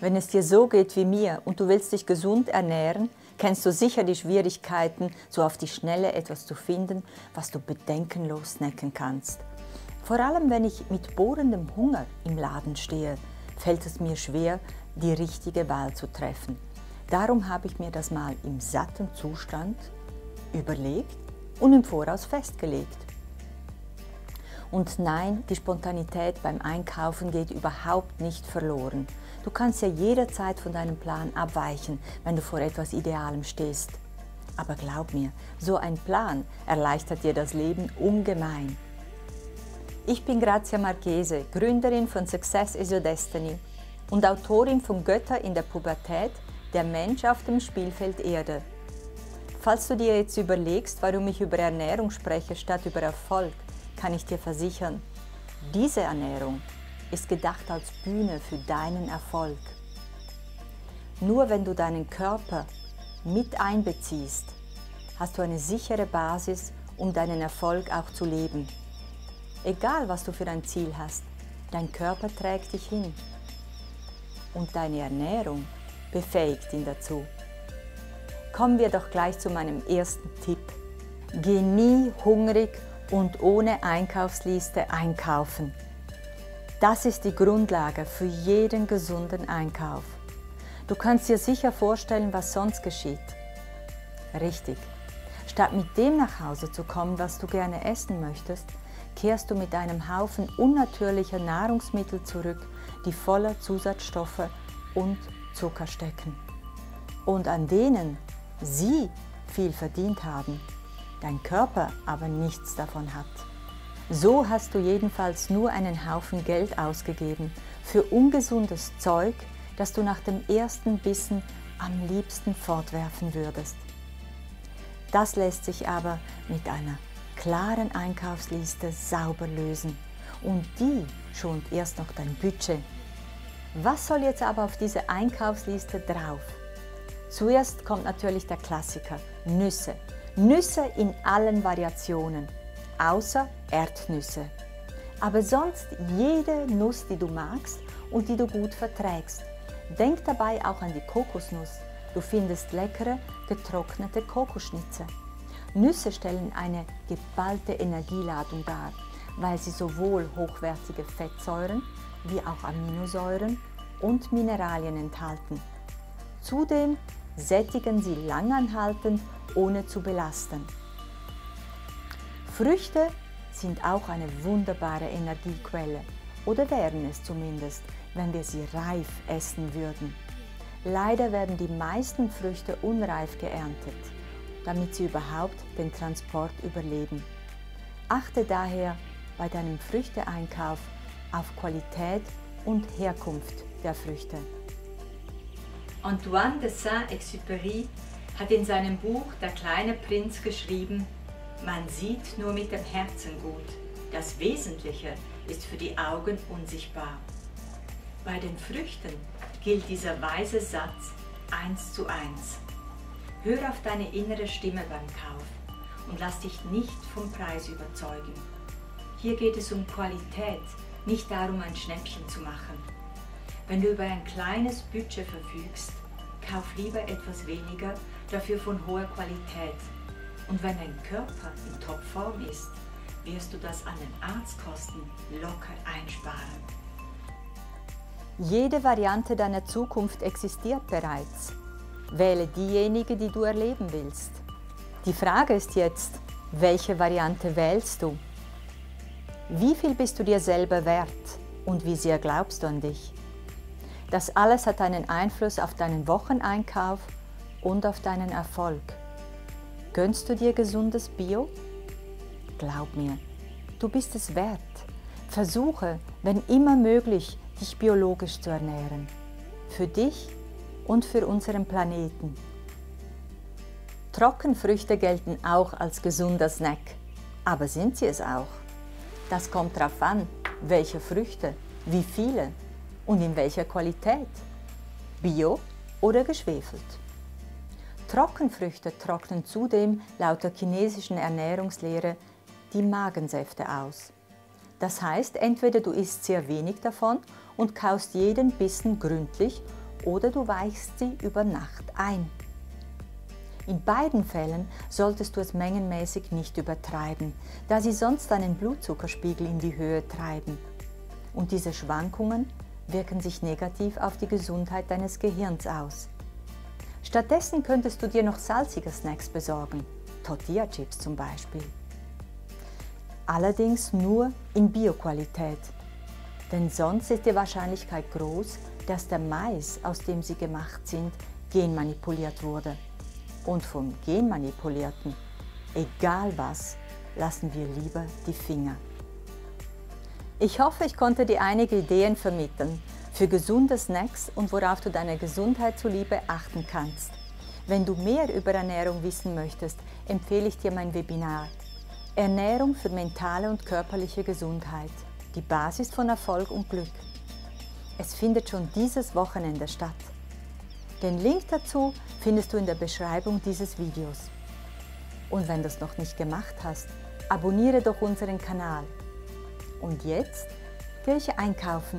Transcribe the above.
Wenn es dir so geht wie mir und du willst dich gesund ernähren, kennst du sicher die Schwierigkeiten, so auf die Schnelle etwas zu finden, was du bedenkenlos snacken kannst. Vor allem, wenn ich mit bohrendem Hunger im Laden stehe, fällt es mir schwer, die richtige Wahl zu treffen. Darum habe ich mir das mal im satten Zustand überlegt und im Voraus festgelegt. Und nein, die Spontanität beim Einkaufen geht überhaupt nicht verloren. Du kannst ja jederzeit von deinem Plan abweichen, wenn du vor etwas Idealem stehst. Aber glaub mir, so ein Plan erleichtert dir das Leben ungemein. Ich bin Grazia Marchese, Gründerin von Success is Your Destiny und Autorin von Götter in der Pubertät, der Mensch auf dem Spielfeld Erde. Falls du dir jetzt überlegst, warum ich über Ernährung spreche statt über Erfolg, kann ich dir versichern, diese Ernährung ist gedacht als Bühne für deinen Erfolg. Nur wenn du deinen Körper mit einbeziehst, hast du eine sichere Basis, um deinen Erfolg auch zu leben. Egal, was du für ein Ziel hast, dein Körper trägt dich hin und deine Ernährung befähigt ihn dazu. Kommen wir doch gleich zu meinem ersten Tipp. Geh nie hungrig und ohne Einkaufsliste einkaufen. Das ist die Grundlage für jeden gesunden Einkauf. Du kannst dir sicher vorstellen, was sonst geschieht. Richtig. Statt mit dem nach Hause zu kommen, was du gerne essen möchtest, kehrst du mit einem Haufen unnatürlicher Nahrungsmittel zurück, die voller Zusatzstoffe und Zucker stecken. Und an denen sie viel verdient haben dein Körper aber nichts davon hat. So hast du jedenfalls nur einen Haufen Geld ausgegeben für ungesundes Zeug, das du nach dem ersten Bissen am liebsten fortwerfen würdest. Das lässt sich aber mit einer klaren Einkaufsliste sauber lösen und die schont erst noch dein Budget. Was soll jetzt aber auf diese Einkaufsliste drauf? Zuerst kommt natürlich der Klassiker Nüsse. Nüsse in allen Variationen, außer Erdnüsse. Aber sonst jede Nuss, die du magst und die du gut verträgst. Denk dabei auch an die Kokosnuss. Du findest leckere, getrocknete Kokosschnitze. Nüsse stellen eine geballte Energieladung dar, weil sie sowohl hochwertige Fettsäuren wie auch Aminosäuren und Mineralien enthalten. Zudem sättigen sie langanhaltend ohne zu belasten. Früchte sind auch eine wunderbare Energiequelle oder wären es zumindest, wenn wir sie reif essen würden. Leider werden die meisten Früchte unreif geerntet, damit sie überhaupt den Transport überleben. Achte daher bei deinem Früchteeinkauf auf Qualität und Herkunft der Früchte. Antoine de Saint-Exupéry hat in seinem Buch Der kleine Prinz geschrieben, man sieht nur mit dem Herzen gut, das Wesentliche ist für die Augen unsichtbar. Bei den Früchten gilt dieser weise Satz eins zu eins. Hör auf deine innere Stimme beim Kauf und lass dich nicht vom Preis überzeugen. Hier geht es um Qualität, nicht darum, ein Schnäppchen zu machen. Wenn du über ein kleines Budget verfügst, kauf lieber etwas weniger dafür von hoher Qualität. Und wenn dein Körper in Topform ist, wirst du das an den Arztkosten locker einsparen. Jede Variante deiner Zukunft existiert bereits. Wähle diejenige, die du erleben willst. Die Frage ist jetzt, welche Variante wählst du? Wie viel bist du dir selber wert und wie sehr glaubst du an dich? Das alles hat einen Einfluss auf deinen Wocheneinkauf und auf deinen Erfolg. Gönnst du dir gesundes Bio? Glaub mir, du bist es wert. Versuche, wenn immer möglich, dich biologisch zu ernähren. Für dich und für unseren Planeten. Trockenfrüchte gelten auch als gesunder Snack. Aber sind sie es auch? Das kommt darauf an, welche Früchte, wie viele und in welcher Qualität. Bio oder geschwefelt. Trockenfrüchte trocknen zudem laut der chinesischen Ernährungslehre die Magensäfte aus. Das heißt, entweder du isst sehr wenig davon und kaust jeden Bissen gründlich oder du weichst sie über Nacht ein. In beiden Fällen solltest du es mengenmäßig nicht übertreiben, da sie sonst deinen Blutzuckerspiegel in die Höhe treiben. Und diese Schwankungen wirken sich negativ auf die Gesundheit deines Gehirns aus. Stattdessen könntest du dir noch salzige Snacks besorgen, Tortilla-Chips zum Beispiel. Allerdings nur in Bioqualität, denn sonst ist die Wahrscheinlichkeit groß, dass der Mais, aus dem sie gemacht sind, genmanipuliert wurde. Und vom Genmanipulierten, egal was, lassen wir lieber die Finger. Ich hoffe, ich konnte dir einige Ideen vermitteln für gesunde Snacks und worauf du deiner Gesundheit zuliebe achten kannst. Wenn du mehr über Ernährung wissen möchtest, empfehle ich dir mein Webinar Ernährung für mentale und körperliche Gesundheit, die Basis von Erfolg und Glück. Es findet schon dieses Wochenende statt. Den Link dazu findest du in der Beschreibung dieses Videos. Und wenn du es noch nicht gemacht hast, abonniere doch unseren Kanal. Und jetzt gehe ich einkaufen